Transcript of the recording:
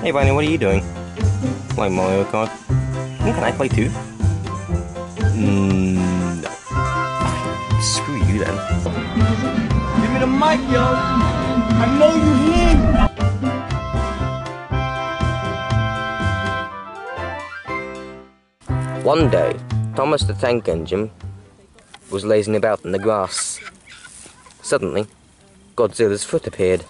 Hey Bunny, what are you doing? Playing Mario Kart. Can I play too? Mm, no. Screw you then. Give me the mic, yo. I know you hear me. One day, Thomas the Tank Engine was lazing about in the grass. Suddenly, Godzilla's foot appeared.